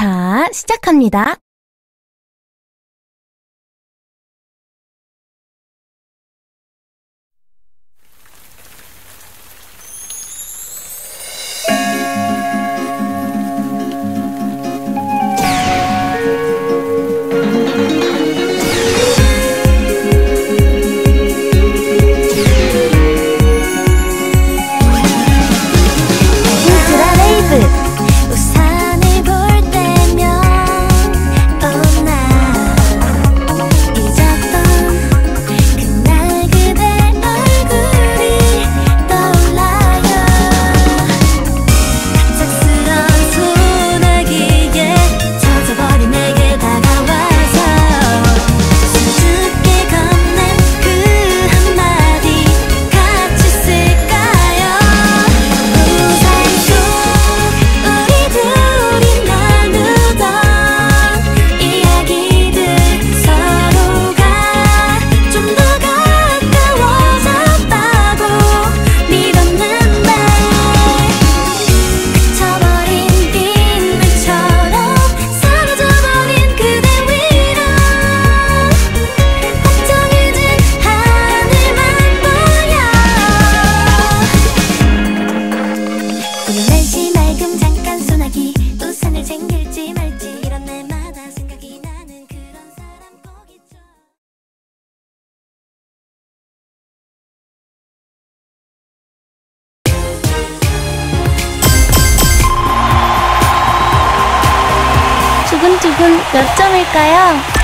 자, 시작합니다. 몇 점일까요?